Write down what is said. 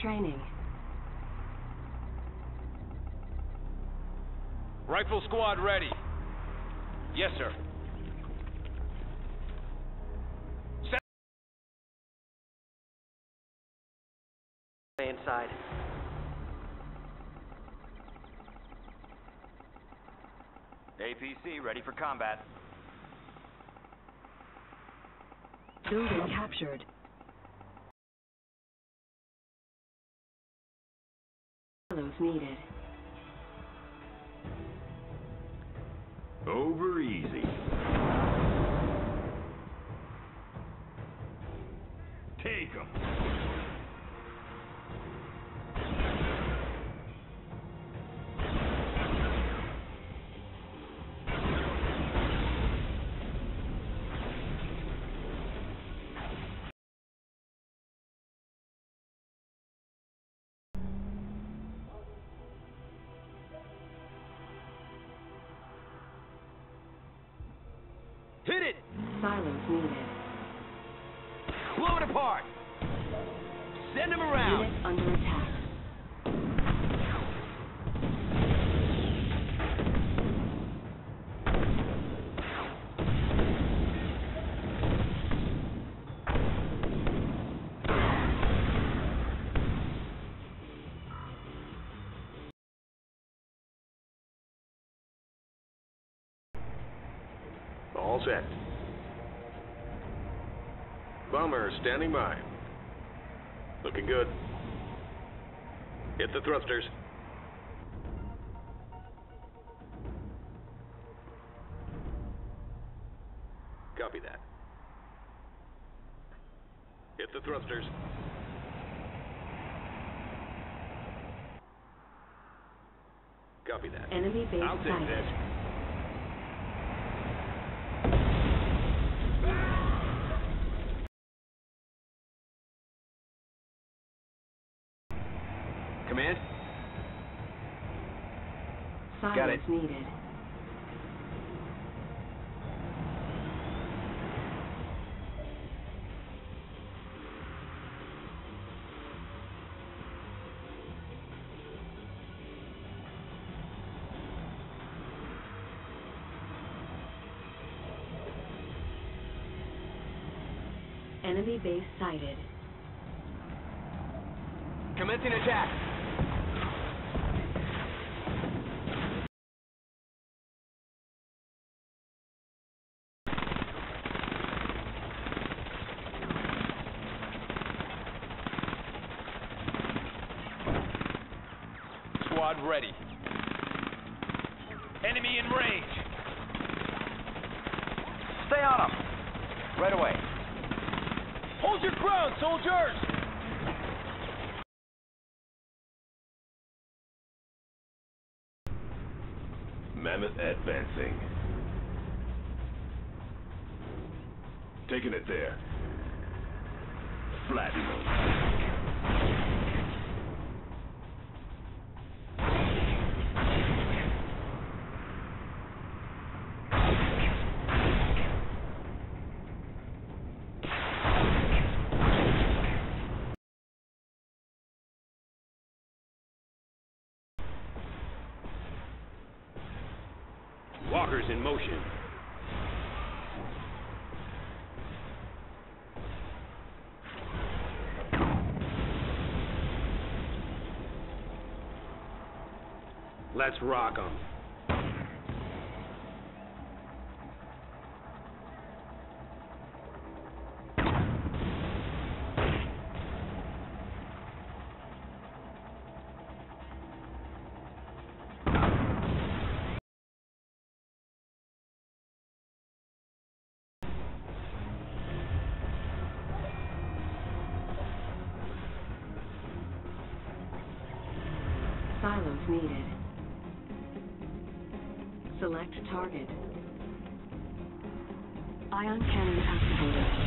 Training. Rifle squad ready. Yes, sir. Set inside. APC ready for combat. Building captured. Silos needed. Over easy. Take 'em. Hit it! Silos needed. Blow it apart! Send them around! All set. Bomber standing by. Looking good. Hit the thrusters. Copy that. Hit the thrusters. Copy that. Enemy base I'll take this. Command? Silos Got it. needed. Enemy base sighted. Commencing attack. Squad ready. Enemy in range. Stay on them. Right away. Hold your ground, soldiers! Mammoth advancing. Taking it there. Flatten them. Walkers in motion. Let's rock 'em. Silos needed. Select target. Ion cannon activated.